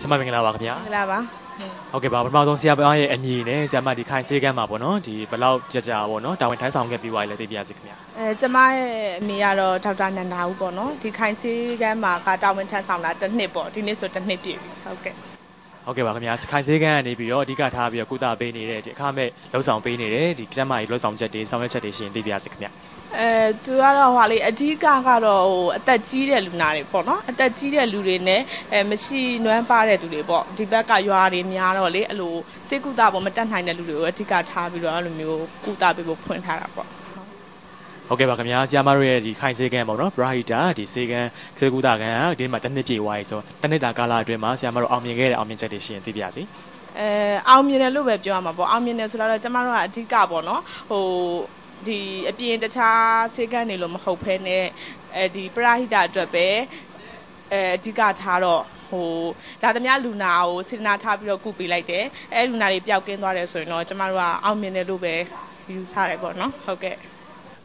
ဆရာမမင်္ဂလာပါခင်ဗျာမင်္ဂလာပါဟုတ်ကဲ့ပါပထမဆုံးဆရာမရဲ့အမည်နဲ့ဆရာမဒီခိုင်စေးကမ်းမှာပေါ့နော်ဒီဘယ်လောက်ကြာကြာပေါ့နော်တာဝန်ထမ်းဆောင်ခဲ့ပြီးသွားပြီလဲသိပြရစီခင်ဗျာအဲကျမရဲ့အမေကတော့ဒေါက်တာနန္ဒာဦးပေါ့နော်ဒီခိုင်စေးကမ်းမှာကတာဝန်ထမ်းဆောင်တာတစ်နှစ်ပေါ့ဒီနေ့ဆိုတစ်နှစ်ပြည့်ပြီဟုတ်ကဲ့ဟုတ်ကဲ့ပါခင်ဗျာခိုင်စေးကမ်းကနေပြီးတော့အဓိကထားပြီးတော့ကုသပေးနေတဲ့ဒီအခမဲ့လှုပ်ဆောင်ပေးနေတဲ့ဒီကျမ်းမာရေးလှုပ်ဆောင်ချက်တွေဆောင်ရွက်ချက်တွေရှင်သိပြရစီခင်ဗျာ အဲသူကတော့ဟိုလေအဓိကကတော့ဟိုအသက်ကြီးတဲ့လူနာတွေပေါ့နော်အသက်ကြီးတဲ့လူတွေနဲ့အဲမရှိနွမ်းပါတဲ့သူတွေပေါ့ဒီဘက်ကရွာတွေများတော့လေအဲ့လိုစေကုသပေါ့မတက်နိုင်တဲ့လူတွေကိုအဓိကထားပြီးတော့အဲ့လိုမျိုးကုသပေးဖို့ဖွင့်ထားတာပေါ့ဟုတ်ကဲ့ပါခင်ဗျာဆရာမတို့ရဲ့ဒီခိုင်စေးကမ်းပေါ့နော် Brahita ဒီစေးကမ်းစေကုသကမ်းကဒီမှာတစ်နှစ်ပြည့်သွားပြီဆိုတစ်နှစ်တာကာလအတွင်းမှာဆရာမတို့အောင်မြင်ခဲ့တဲ့အောင်မြင်ချက်တွေရှင်သိပြရစီအဲအောင်မြင်တယ်လို့ပဲပြောရမှာပေါ့အောင်မြင်တယ်ဆိုတော့ကျမတို့ကအဓိကပေါ့နော်ဟို ဒီအပြင်တခြားစေကန်းနေလို့မဟုတ်ဖ ೇನೆ အဲဒီပရာဟိတအတွက်ပဲအဲအဓိကထားတော့ဟိုဒါသမျှလူနာကိုစေတနာထားပြီးတော့ကုပေးလိုက်တယ်အဲလူနာတွေပျောက်ကင်းသွားတယ်ဆိုရင်တော့ကျမတို့ကအောင်မြင်တယ်လို့ပဲယူဆရတယ်ပေါ့နော်ဟုတ်ကဲ့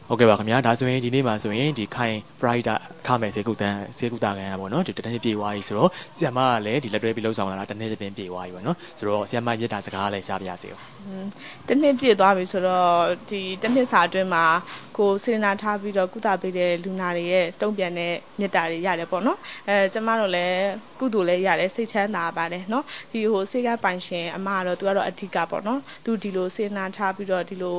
ဟုတ်ကဲ့ပါခင်ဗျာဒါဆိုရင်ဒီနေ့မှာဆိုရင်ဒီခိုင် Brahita အ ခမဲ့စေကုတန်းစေကုသကမ်းပေါ့နော်ဒီတစ်နှစ်ပြည့်သွားပြီဆိုတော့ဆရာမကလည်းဒီလက်တွဲပြီးလှုပ်ဆောင်လာတာတစ်နှစ်တစ်ပင်ပြည့်သွားပြီပေါ့နော်ဆိုတော့ဆရာမမြတ်တာစကားလည်းကြားပြရစီဦးတနှစ်ပြည့်သွားပြီဆိုတော့ဒီတနှစ်စာအတွင်းမှာကိုစေတနာထားပြီးတော့ကုသပေးတဲ့လူနာတွေရဲ့တုံ့ပြန်တဲ့မေတ္တာတွေရတယ်ပေါ့နော်အဲကျမတို့လည်းကုသိုလ်လည်းရတယ်စိတ်ချမ်းသာပါတယ်နော်ဒီဟိုစေကပိုင်ရှင်အမကတော့သူကတော့အဓိကပေါ့နော်သူဒီလိုစေတနာထားပြီးတော့ဒီလို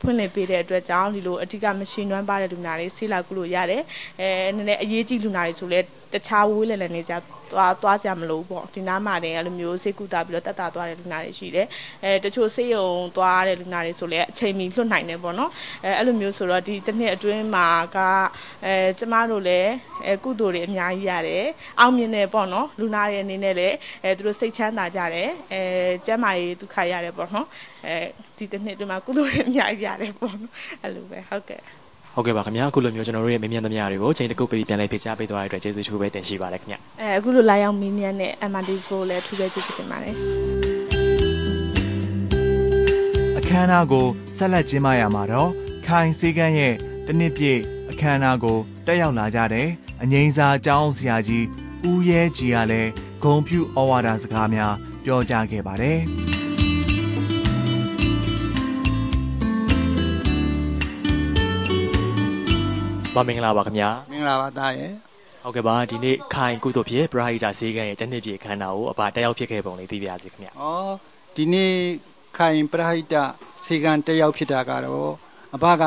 ဖွင့်လှစ်ပေးတဲ့အတွက်ကြောင့်ဒီလိုအဓိကမရှိနွမ်းပါတဲ့လူနာတွေဆေးလာကုလို့ရတယ်အဲနည်းနည်းအရေးကြီးလူနာတွေဆိုလဲတခြားဝေးလည်လည်နေကြသွားသွားကြမလို့ပေါ့ဒီနားမှာလည်းအဲ့လိုမျိုးစိတ်ကူတာပြီးတော့တက်တာသွားတဲ့လူနာတွေရှိတယ်အဲတချို့ဆေးရုံသွားတဲ့လူနာတွေဆိုလည်းအချိန်မီလွတ်နိုင်တယ်ပေါ့နော်အဲအဲ့လိုမျိုးဆိုတော့ဒီတစ်နှစ်အတွင်းမှာကအဲကျမတို့လည်းအဲကုသိုလ်တွေအများကြီးရတယ်အောင်မြင်တယ်ပေါ့နော်လူနာတွေအနေနဲ့လည်းအဲသူတို့စိတ်ချမ်းသာကြတယ်အဲကျန်းမာရေးဒုက္ခရတယ်ပေါ့နော်အဲဒီတစ်နှစ်အတွင်းမှာကုသိုလ်တွေအများကြီးရတယ်ပေါ့နော်အဲ့လိုပဲဟုတ်ကဲ့ ဟုတ်ကဲ့ပါခင်ဗျာအခုလိုမျိုးကျွန်တော်တို့ရဲ့မင်းမြန်သမျှတွေကိုချိန်တစ်ခုပြီးပြန်လည်ဖိတ်ကြားပေးသွားတဲ့အတွက်ကျေးဇူးထူးပဲတင်ရှိပါတယ်ခင်ဗျာအဲအခုလိုလာရောက်မင်းမြန်းတဲ့ MRD ကိုလည်းထူးပဲကျေးဇူးတင်ပါတယ်အခမ်းအနားကိုဆက်လက်ကျင်းပရမှာတော့ခိုင်စည်းကမ်းရဲ့တနစ်ပြည့်အခမ်းအနားကိုတက်ရောက်လာကြတဲ့အငိမ့်စာအကြောင်းဆရာကြီးဦးရဲကြီးကလည်းဂုံပြူဩဝါဒစကားများပြောကြားခဲ့ပါတယ် မမင်္ဂလာပါခင်ဗျာမင်္ဂလာပါသားရဲ့ဟုတ်ကဲ့ပါဒီနေ့ခိုင်ကုသိုလ်ဖြစ် Brahita စေးကမ်းရဲ့တစ်နှစ်ပြည့်အခမ်းအနားကိုအပါတက်ရောက်ဖြစ်ခဲ့ပုံလေးသိပြရစီခင်ဗျာ။ဩဒီနေ့ခိုင်ပရဟိတစေကံတက်ရောက်ဖြစ်တာကတော့အဘက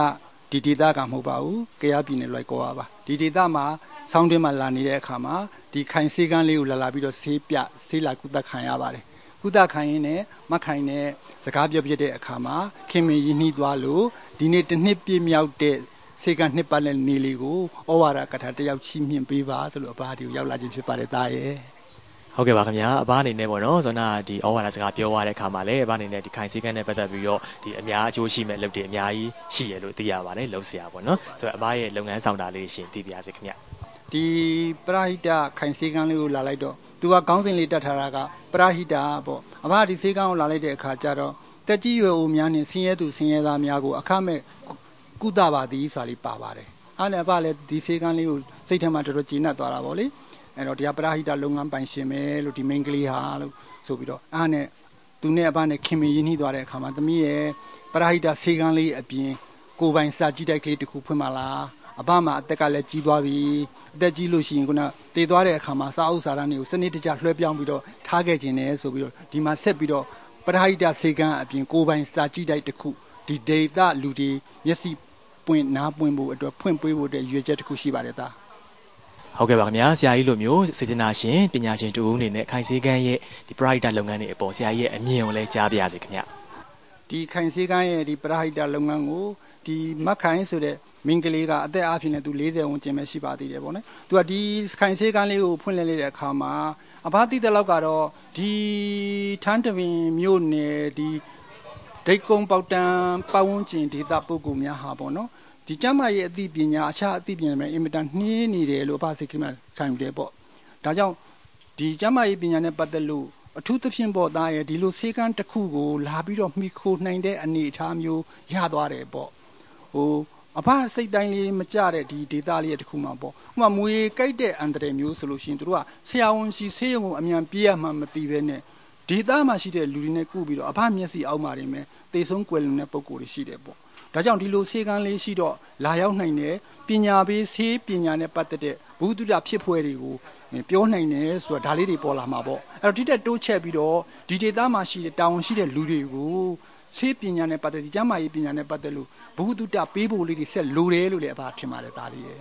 ဒီဒေသကမဟုတ်ပါဘူး။ကြရပြည်နယ်လွိုက်ကောပါ။ဒီဒေသမှာဆောင်းတွင်းမှာလာနေတဲ့အခါမှာဒီခိုင်စေကံလေးကိုလာလာပြီးတော့ဆေးပြဆေးလာကုသခံရပါတယ်။ကုသခံရင်းနဲ့မခိုင်နဲ့စကားပြောပြတဲ့အခါမှာခင်မင်ရင်းနှီးသွားလို့ဒီနေ့တစ်နှစ်ပြည့်မြောက်တဲ့ စေကံနှစ်ပတ်လည်နေလေးကိုဩဝါဒကထာတယောက်ချီးမြှင့်ပေးပါဆိုလို့အဘဒီကိုရောက်လာခြင်းဖြစ်ပါတယ်သားရဲ့ဟုတ်ကဲ့ပါခင်ဗျာအဘအနေနဲ့ပေါ့နော်ဇောနာဒီဩဝါဒစကားပြောသွားတဲ့အခါမှာလည်းအဘအနေနဲ့ဒီခိုင်စေးကမ်းနဲ့ပတ်သက်ပြီးတော့ဒီအများအကျိုးရှိမဲ့လုပ်တွေအများကြီးရှိရလို့သိရပါတယ်လုံးဆရာပေါ့နော်ဆိုတော့အဘရဲ့လုပ်ငန်းဆောင်တာလေးရှင်သိပြရစီခင်ဗျာဒီပရဟိတခိုင်စေကန်းလေးကိုလာလိုက်တော့သူကကောင်းစဉ်လေးတက်ထားတာကပရဟိတပေါ့အဘဒီစေကန်းကိုလာလိုက်တဲ့အခါကျတော့တက်ကြီးရွယ်အိုများနဲ့ဆင်းရဲသူဆင်းရဲသားများကိုအခမဲ့ ကုသပါသည်ဆိုတာလေးပါပါတယ်အဲ့နဲ့အဘလည်းဒီစေကန်းလေးကိုစိတ်ထဲမှာတော်တော်ကျေနပ်သွားတာပေါ့လေအဲ့တော့တရားပရဟိတလုပ်ငန်းပိုင်ရှင်ပဲလို့ဒီမိန်းကလေးဟာလို့ဆိုပြီးတော့အဲ့နဲ့သူနဲ့အဘနဲ့ခင်မင်ရင်းနှီးသွားတဲ့အခါမှာသမီးရဲ့ပရဟိတစေကန်းလေးအပြင်ကိုယ်ပိုင်စာကြည့်တိုက်ကလေးတစ်ခုဖွင့်ပါလားအဘမှာအသက်ကလည်းကြီးသွားပြီအသက်ကြီးလို့ရှိရင်ခုနတည်သွားတဲ့အခါမှာစာအုပ်စာတမ်းတွေကိုစနစ်တကျလွှဲပြောင်းပြီးတော့ထားခဲ့ခြင်းနဲ့ဆိုပြီးတော့ဒီမှာဆက်ပြီးတော့ပရဟိတစေကံအပြင်ကိုယ်ပိုင်စာကြည့်တိုက်တစ်ခု ဒီဒေတာလူတွေမျက်စိပွင့်နားပွင့်ဖို့အတွက်ဖွင့်ပေးဖို့အတွက်ရွေချက်တစ်ခုရှိပါတယ်သားဟုတ်ကဲ့ပါခင်ဗျာဆရာကြီးလိုမျိုးစေတနာရှင်ပညာရှင်တူဦးအနေနဲ့ခိုင်စေးကမ်းရဲ့ဒီ Brahita လုပ်ငန်းတွေအပေါ်ဆရာကြီးရဲ့အမြင်ကိုလည်းကြားပြရစီခင်ဗျာဒီခိုင်စေကံရဲ့ဒီပရဟိတလုပ်ငန်းကိုဒီမက်ခိုင်ဆိုတဲ့မင်းကလေးကအသက်အားဖြင့်လည်းသူ40ဝန်းကျင်ပဲရှိပါသေးတယ်ပေါ့နော်။သူကဒီခိုင်စေကံလေးကိုဖွင့်လှစ်လိုက်တဲ့အခါမှာအဘတိတဲ့လောက်ကတော့ဒီထန်းတပင်မြို့နယ်ဒီ ဒိတ်ကုံပေါတန်ပတ်ဝန်းကျင်ဒေသပုဂ္ဂိုလ်များဟာပေါ့နော်။ဒီကျမ်းမာရေးအသိပညာအခြားအသိပညာတွေအင်မတန်နှင်းနေတယ်လို့အဘစိတ်ကမှဆိုင်ယူတယ်ပေါ့။ဒါကြောင့်ဒီကျမ်းမာရေးပညာနဲ့ပတ်သက်လို့အထူးသဖြင့်ပေါ့သားရဲ့ဒီလိုစေကန်းတစ်ခုကိုလာပြီးတော့မှီခိုနိုင်တဲ့အနေအထားမျိုးရသွားတယ်ပေါ့ဟိုအဖစိတ်တိုင်းလေးမကြတဲ့ဒီဒေတာလေးရဲ့တစ်ခုမှပေါ့ဥပမာမွေကြိုက်တဲ့အန်တရယ်မျိုးဆိုလို့ရှိရင်တို့ကဆရာဝန်ရှိဆေးရုံကိုအမြန်ပြေးရမှမသိပဲနဲ့ ဒေတာမှာရှိတဲ့လူတွေနဲ့ကုပြီးတော့အဖမျက်စိအောက်မှာနေမယ်တေဆုံးကွယ်လွန်တဲ့ပုံကိုယ်တွေရှိတယ်ပေါ့ဒါကြောင့်ဒီလိုဆေးကန်းလေးရှိတော့လာရောက်နိုင်တယ်ပညာပေးဆေးပညာနဲ့ပတ်သက်တဲ့ဘုဒ္ဓတဖြစ်ဖွဲ့တွေကိုပြောနိုင်တယ်ဆိုတော့ဒါလေးတွေပေါ်လာမှာပေါ့အဲ့တော့ဒီတက်တိုးချက်ပြီးတော့ဒီဒေတာမှာရှိတဲ့တာဝန်ရှိတဲ့လူတွေကိုဆေးပညာနဲ့ပတ်သက်ဒီကျမ်းမာရေးပညာနဲ့ပတ်သက်လို့ဘုဟုတုတပေးဖို့လေးတွေဆက်လိုတယ်လို့လည်းအဘထင်ပါတယ်ဒါလေးရဲ့